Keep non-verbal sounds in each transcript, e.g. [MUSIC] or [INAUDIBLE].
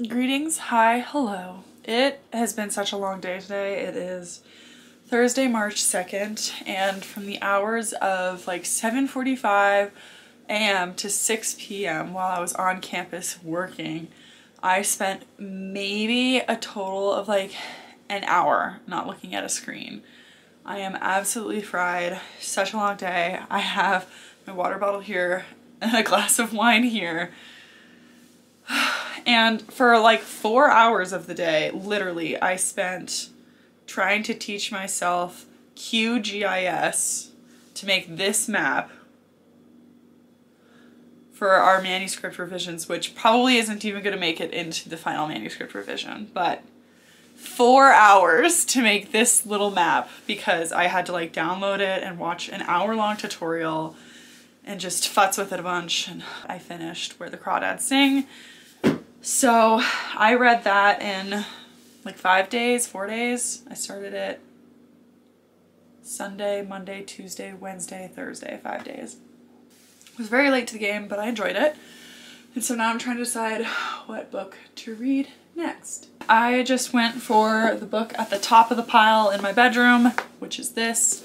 Greetings, hi, hello. It has been such a long day today. It is Thursday, March 2nd, and from the hours of like 7.45 a.m. to 6 p.m. while I was on campus working, I spent maybe a total of like an hour not looking at a screen. I am absolutely fried. Such a long day. I have my water bottle here and a [LAUGHS] glass of wine here. And for like four hours of the day, literally, I spent trying to teach myself QGIS to make this map for our manuscript revisions, which probably isn't even going to make it into the final manuscript revision, but four hours to make this little map because I had to like download it and watch an hour long tutorial and just futz with it a bunch and I finished Where the Crawdads Sing so I read that in like five days, four days. I started it Sunday, Monday, Tuesday, Wednesday, Thursday, five days. It was very late to the game, but I enjoyed it. And so now I'm trying to decide what book to read next. I just went for the book at the top of the pile in my bedroom, which is this.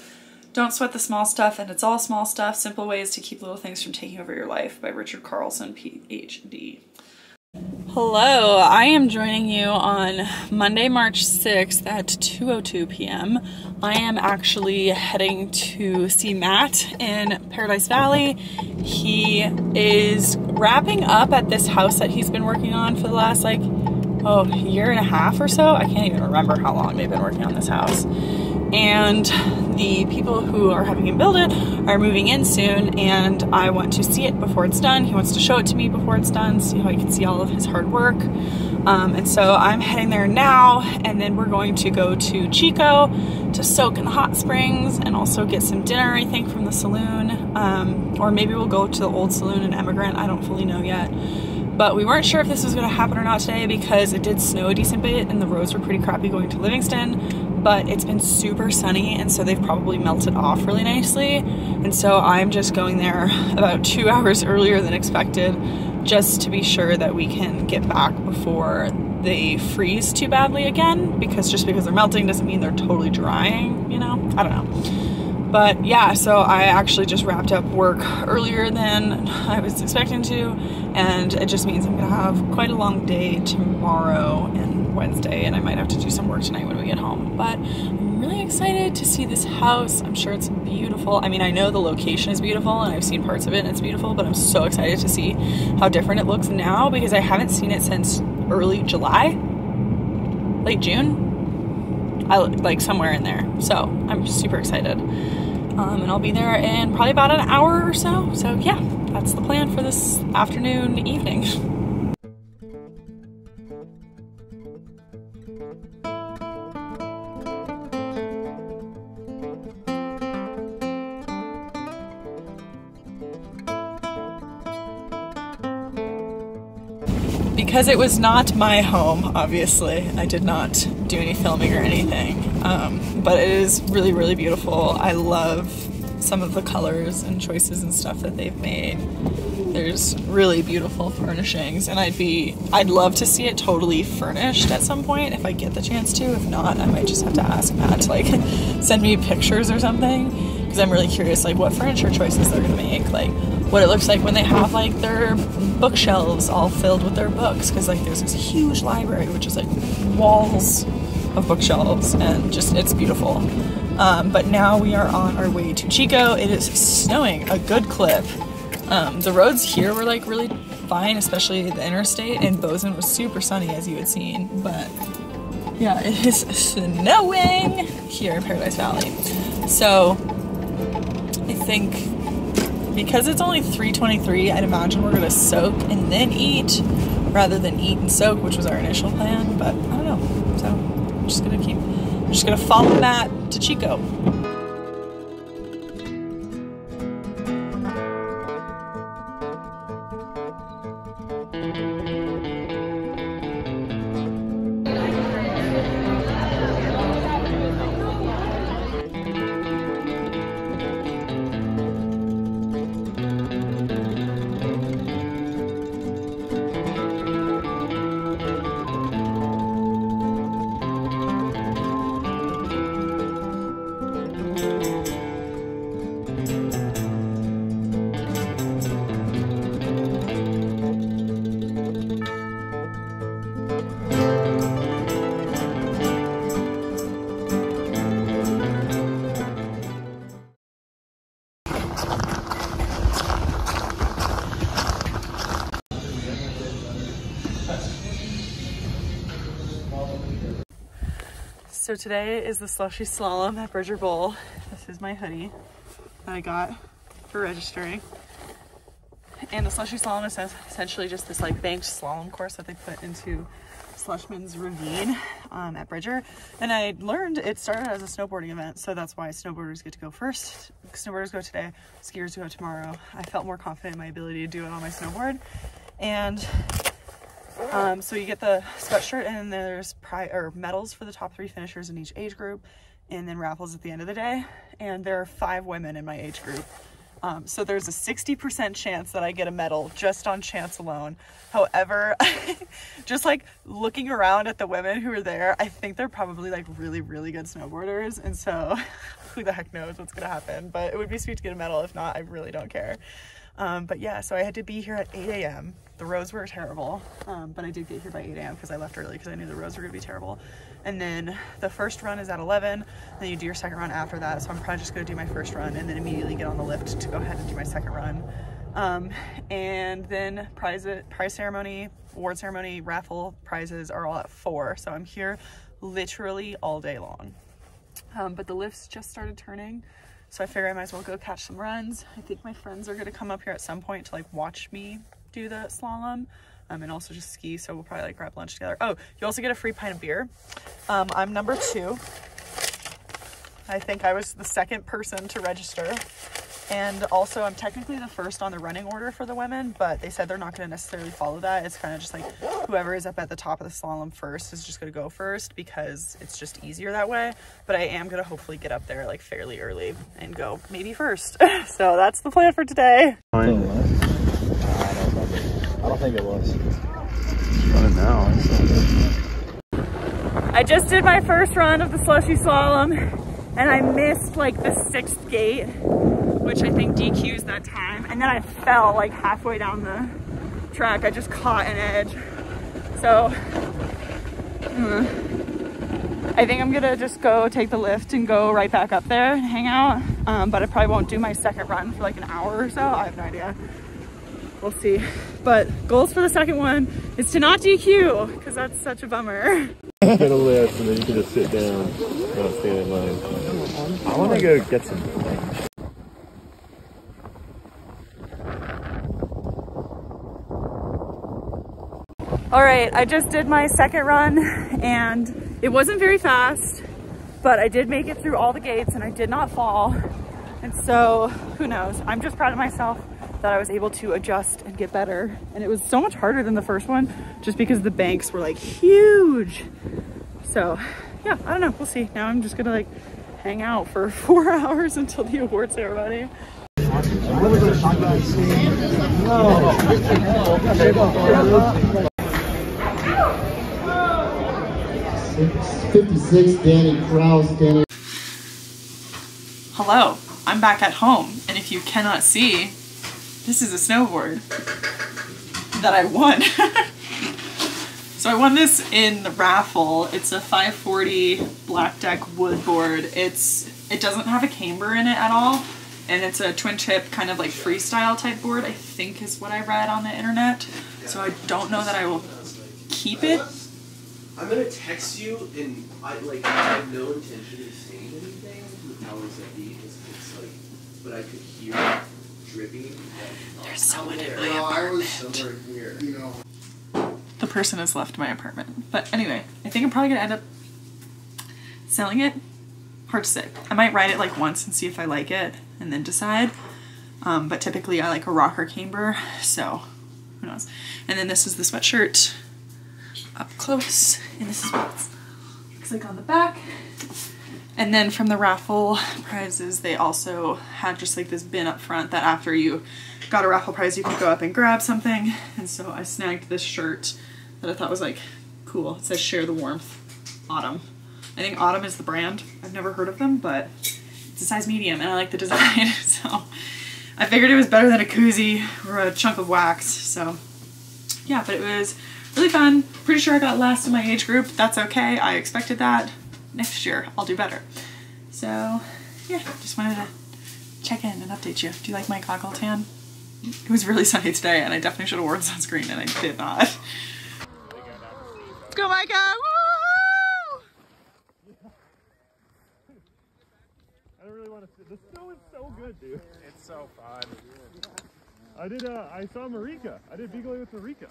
Don't Sweat the Small Stuff and It's All Small Stuff, Simple Ways to Keep Little Things from Taking Over Your Life by Richard Carlson, PhD. Hello, I am joining you on Monday, March 6th at 2.02 p.m. I am actually heading to see Matt in Paradise Valley. He is wrapping up at this house that he's been working on for the last like, oh, year and a half or so. I can't even remember how long they've been working on this house and the people who are having him build it are moving in soon and I want to see it before it's done. He wants to show it to me before it's done, how I can see all of his hard work. Um, and so I'm heading there now and then we're going to go to Chico to soak in the hot springs and also get some dinner I think from the saloon. Um, or maybe we'll go to the old saloon in Emigrant, I don't fully know yet. But we weren't sure if this was going to happen or not today because it did snow a decent bit and the roads were pretty crappy going to Livingston but it's been super sunny and so they've probably melted off really nicely. And so I'm just going there about two [LAUGHS] hours earlier than expected just to be sure that we can get back before they freeze too badly again because just because they're melting doesn't mean they're totally drying, you know? I don't know. But yeah, so I actually just wrapped up work earlier than [LAUGHS] I was expecting to, and it just means I'm gonna have quite a long day tomorrow and Wednesday, and I might have to do some work tonight when we get home. But I'm really excited to see this house. I'm sure it's beautiful. I mean, I know the location is beautiful, and I've seen parts of it, and it's beautiful, but I'm so excited to see how different it looks now because I haven't seen it since early July, late June, I like somewhere in there. So I'm super excited. Um, and I'll be there in probably about an hour or so. So yeah, that's the plan for this afternoon, evening. [LAUGHS] because it was not my home, obviously, I did not do any filming or anything. Um, but it is really, really beautiful. I love some of the colors and choices and stuff that they've made. There's really beautiful furnishings, and I'd be, I'd love to see it totally furnished at some point if I get the chance to. If not, I might just have to ask Matt to like [LAUGHS] send me pictures or something because I'm really curious, like what furniture choices they're gonna make, like what it looks like when they have like their bookshelves all filled with their books because like there's this huge library which is like walls of bookshelves and just it's beautiful. Um, but now we are on our way to Chico. It is snowing a good clip. Um, the roads here were like really fine especially the interstate and Bozeman was super sunny as you had seen but yeah it is snowing here in Paradise Valley. So I think because it's only 3.23, I'd imagine we're gonna soak and then eat rather than eat and soak, which was our initial plan, but I don't know. So I'm just gonna keep, I'm just gonna follow that to Chico. So today is the slushy slalom at Bridger Bowl. This is my hoodie that I got for registering. And the slushy slalom is essentially just this like banked slalom course that they put into Slushman's Ravine um, at Bridger. And I learned it started as a snowboarding event, so that's why snowboarders get to go first. Snowboarders go today, skiers go tomorrow. I felt more confident in my ability to do it on my snowboard. And um, so you get the sweatshirt and there's pri or medals for the top three finishers in each age group and then raffles at the end of the day. And there are five women in my age group. Um, so there's a 60% chance that I get a medal just on chance alone. However, [LAUGHS] just like looking around at the women who are there, I think they're probably like really, really good snowboarders. And so [LAUGHS] who the heck knows what's gonna happen, but it would be sweet to get a medal. If not, I really don't care. Um, but yeah, so I had to be here at 8 a.m. The roads were terrible, um, but I did get here by 8 a.m. because I left early because I knew the roads were gonna be terrible. And then the first run is at 11, then you do your second run after that. So I'm probably just gonna do my first run and then immediately get on the lift to go ahead and do my second run. Um, and then prize, prize ceremony, award ceremony, raffle prizes are all at four. So I'm here literally all day long. Um, but the lifts just started turning. So I figure I might as well go catch some runs. I think my friends are gonna come up here at some point to like watch me do the slalom um, and also just ski. So we'll probably like grab lunch together. Oh, you also get a free pint of beer. Um, I'm number two. I think I was the second person to register. And also I'm technically the first on the running order for the women, but they said they're not gonna necessarily follow that. It's kind of just like whoever is up at the top of the slalom first is just gonna go first because it's just easier that way. But I am gonna hopefully get up there like fairly early and go maybe first. [LAUGHS] so that's the plan for today. I think it was. Running now. I just did my first run of the slushy slalom and I missed like the sixth gate, which I think DQs that time. And then I fell like halfway down the track. I just caught an edge. So hmm, I think I'm gonna just go take the lift and go right back up there and hang out. Um, but I probably won't do my second run for like an hour or so. I have no idea. We'll see. But goals for the second one is to not DQ because that's such a bummer. Get a lift and then you can just sit down, not stand in line. I want to go get some. All right, I just did my second run and it wasn't very fast, but I did make it through all the gates and I did not fall. And so who knows? I'm just proud of myself that I was able to adjust and get better. And it was so much harder than the first one just because the banks were like huge. So yeah, I don't know, we'll see. Now I'm just gonna like hang out for [LAUGHS] four hours until the award ceremony. Fifty-six, Danny Kraus, Danny. Hello, I'm back at home. And if you cannot see, this is a snowboard that I won. [LAUGHS] so I won this in the raffle. It's a 540 black deck wood board. It's It doesn't have a camber in it at all. And it's a twin tip kind of like freestyle type board, I think is what I read on the internet. So I don't know that I will keep it. I'm gonna text you, and I like I have no intention of saying anything with powers that because it's like, but I could hear it. There's someone in my apartment. here. You know. the person has left my apartment. But anyway, I think I'm probably gonna end up selling it. Hard to say. I might ride it like once and see if I like it and then decide. Um, but typically I like a rocker camber, so who knows. And then this is the sweatshirt up close, and this is what it looks like on the back. And then from the raffle prizes, they also had just like this bin up front that after you got a raffle prize, you could go up and grab something. And so I snagged this shirt that I thought was like cool. It says share the warmth, autumn. I think autumn is the brand. I've never heard of them, but it's a size medium and I like the design. [LAUGHS] so I figured it was better than a koozie or a chunk of wax. So yeah, but it was really fun. Pretty sure I got last in my age group. That's okay. I expected that. Next year, I'll do better. So yeah, just wanted to check in and update you. Do you like my goggle tan? It was really [LAUGHS] sunny today and I definitely should have worn sunscreen and I did not. go, Micah! Woo! I don't really want to sit. The snow is so good, dude. It's so fun. I did, uh, I saw Marika. I did Beagling with Marika.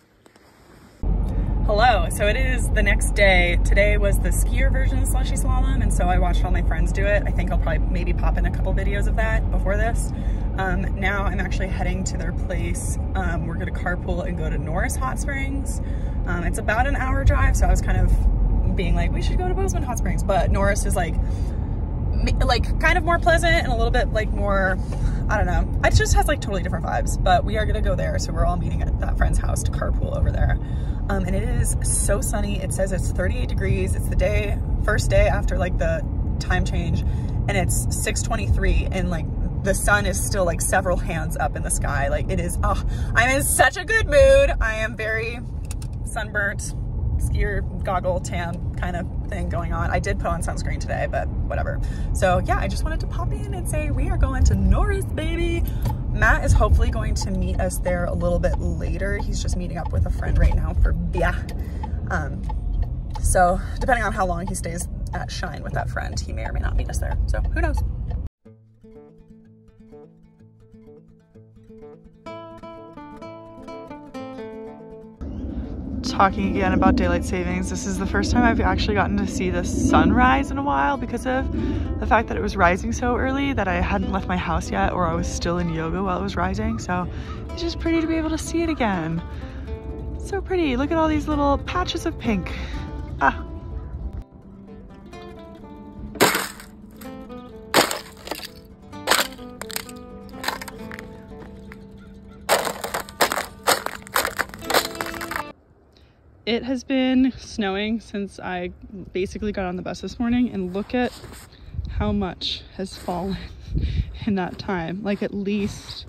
Hello, so it is the next day. Today was the skier version of Slushy Slalom, and so I watched all my friends do it. I think I'll probably maybe pop in a couple videos of that before this. Um, now I'm actually heading to their place. Um, we're gonna carpool and go to Norris Hot Springs. Um, it's about an hour drive, so I was kind of being like, we should go to Bozeman Hot Springs, but Norris is like, like kind of more pleasant and a little bit like more, I don't know. It just has like totally different vibes, but we are gonna go there. So we're all meeting at that friend's house to carpool over there. Um, and it is so sunny. It says it's 38 degrees. It's the day, first day after like the time change and it's 623 and like the sun is still like several hands up in the sky. Like it is, oh, I'm in such a good mood. I am very sunburnt, skier goggle tan kind of thing going on. I did put on sunscreen today, but whatever. So yeah, I just wanted to pop in and say we are going to Norris, baby. Matt is hopefully going to meet us there a little bit later. He's just meeting up with a friend right now for yeah. Um, so depending on how long he stays at Shine with that friend, he may or may not meet us there. So who knows? Talking again about daylight savings. This is the first time I've actually gotten to see the sunrise in a while because of the fact that it was rising so early that I hadn't left my house yet or I was still in yoga while it was rising. So it's just pretty to be able to see it again. So pretty. Look at all these little patches of pink. Ah, It has been snowing since I basically got on the bus this morning and look at how much has fallen [LAUGHS] in that time. Like at least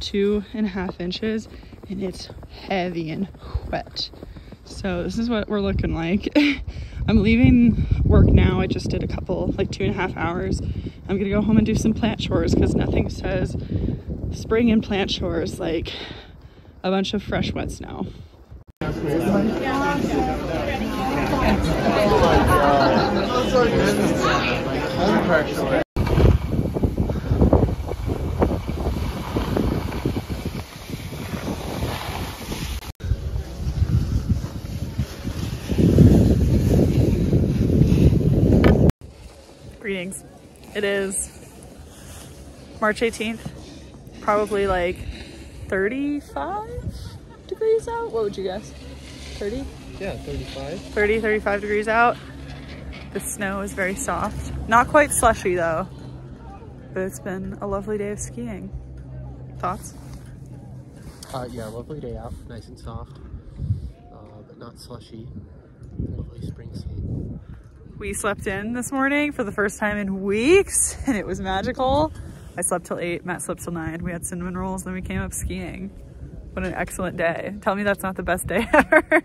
two and a half inches and it's heavy and wet. So this is what we're looking like. [LAUGHS] I'm leaving work now. I just did a couple, like two and a half hours. I'm gonna go home and do some plant chores because nothing says spring and plant chores like a bunch of fresh wet snow. Greetings. It is March 18th, probably like 35 degrees out. What would you guess? 30? Yeah, 35. 30, 35 degrees out. The snow is very soft. Not quite slushy though, but it's been a lovely day of skiing. Thoughts? Uh, yeah, lovely day out, nice and soft, uh, but not slushy. Lovely spring skiing. We slept in this morning for the first time in weeks and it was magical. I slept till eight, Matt slept till nine. We had cinnamon rolls, then we came up skiing. What an excellent day. Tell me that's not the best day [LAUGHS] ever.